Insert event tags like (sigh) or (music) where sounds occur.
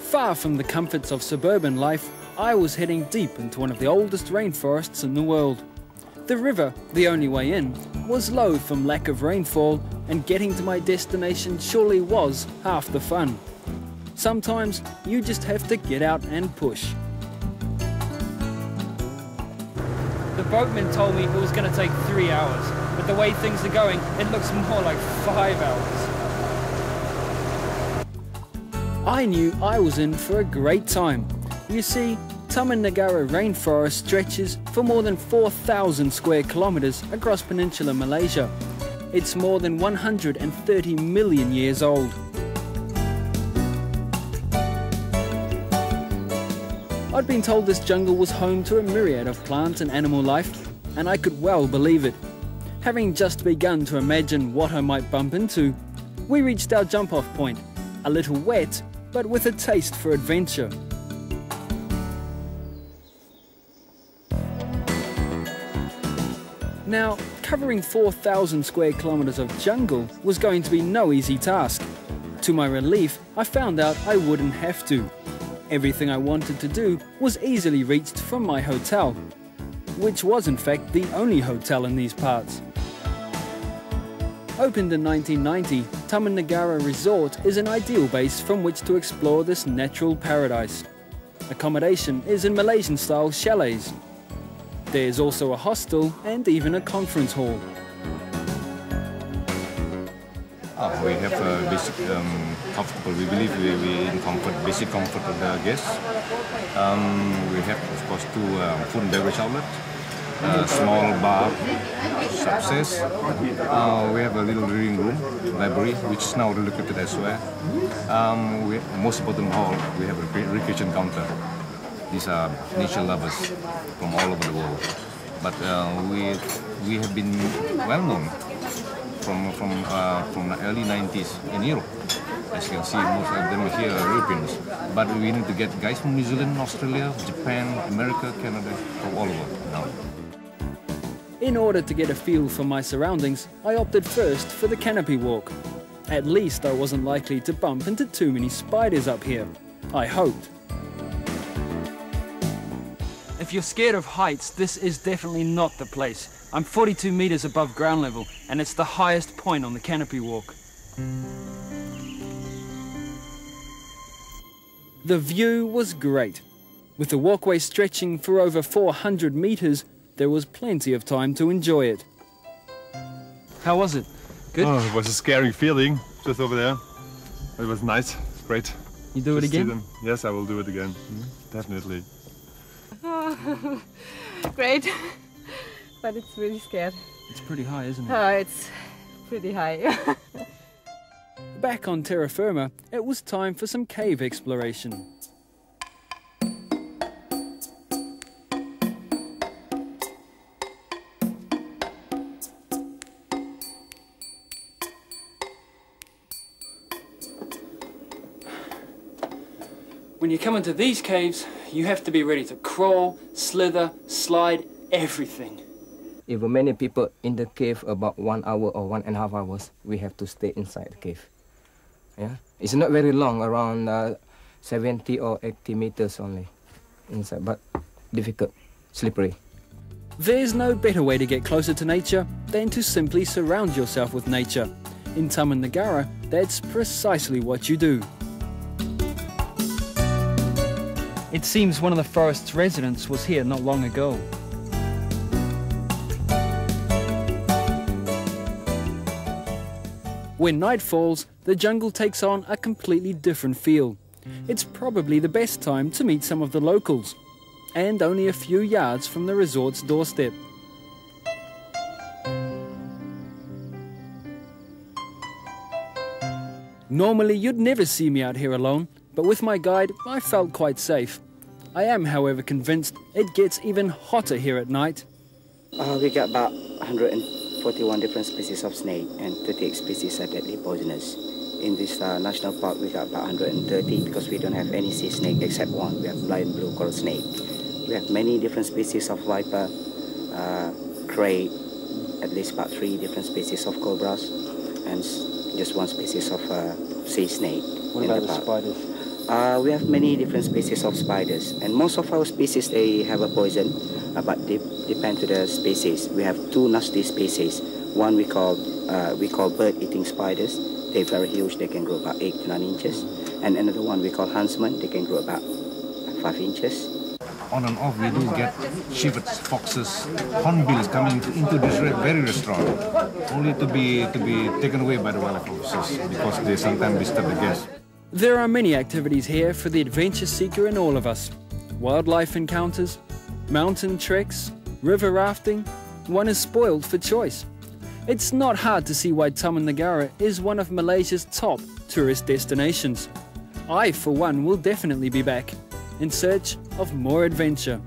Far from the comforts of suburban life, I was heading deep into one of the oldest rainforests in the world. The river, the only way in, was low from lack of rainfall, and getting to my destination surely was half the fun. Sometimes you just have to get out and push. The boatman told me it was going to take three hours, but the way things are going, it looks more like five hours. I knew I was in for a great time. You see, Taman Negara rainforest stretches for more than 4,000 square kilometres across peninsular Malaysia. It's more than 130 million years old. I'd been told this jungle was home to a myriad of plant and animal life, and I could well believe it. Having just begun to imagine what I might bump into, we reached our jump off point, a little wet, but with a taste for adventure. Now, covering 4,000 square kilometres of jungle was going to be no easy task. To my relief, I found out I wouldn't have to. Everything I wanted to do was easily reached from my hotel, which was in fact the only hotel in these parts. Opened in 1990, Taman Negara Resort is an ideal base from which to explore this natural paradise. Accommodation is in Malaysian-style chalets, there's also a hostel and even a conference hall. Oh, we have a basic um, comfortable. We believe we, we in comfort, basic comfort of the guests. Um, we have, of course, two um, food and beverage outlets, a small bar, success. Uh, we have a little reading room, library, which is now relocated elsewhere. Um, we, most important of all, we have a recreation counter. These are nature lovers from all over the world. But uh, we we have been well known from from uh, from the early 90s in Europe. As you can see, most of them here are Europeans. But we need to get guys from New Zealand, Australia, Japan, America, Canada, from all over now. In order to get a feel for my surroundings, I opted first for the canopy walk. At least I wasn't likely to bump into too many spiders up here. I hoped. If you're scared of heights, this is definitely not the place. I'm 42 meters above ground level, and it's the highest point on the canopy walk. The view was great. With the walkway stretching for over 400 meters, there was plenty of time to enjoy it. How was it? Good? Oh, it was a scary feeling just over there. It was nice, great. You do it again? Yes, I will do it again, mm -hmm. definitely. (laughs) Great. but it's really scared. It's pretty high, isn't it? Oh, it's pretty high. (laughs) Back on terra firma, it was time for some cave exploration. When you come into these caves, you have to be ready to crawl, slither, slide, everything. If many people in the cave about one hour or one and a half hours, we have to stay inside the cave. Yeah, it's not very long, around uh, 70 or 80 meters only inside, but difficult, slippery. There's no better way to get closer to nature than to simply surround yourself with nature. In Taman Negara, that's precisely what you do. It seems one of the forest's residents was here not long ago. When night falls, the jungle takes on a completely different feel. It's probably the best time to meet some of the locals, and only a few yards from the resort's doorstep. Normally, you'd never see me out here alone, but with my guide, I felt quite safe. I am, however, convinced it gets even hotter here at night. Uh, we got about 141 different species of snake and 38 species are deadly poisonous. In this uh, national park, we got about 130 because we don't have any sea snake except one. We have blind blue coral snake. We have many different species of viper, uh, krait, at least about three different species of cobras and just one species of uh, sea snake. What about the the spiders? Uh, we have many different species of spiders, and most of our species they have a poison, uh, but they depend to the species. We have two nasty species. One we call uh, we call bird-eating spiders. They're very huge. They can grow about eight to nine inches, and another one we call huntsman. They can grow about five inches. On and off, we do get shepherds, foxes, hornbills coming into, into this very restaurant, only to be to be taken away by the wildlife officers because they sometimes disturb the guests. There are many activities here for the adventure seeker in all of us. Wildlife encounters, mountain treks, river rafting. One is spoiled for choice. It's not hard to see why Taman Negara is one of Malaysia's top tourist destinations. I, for one, will definitely be back in search of more adventure.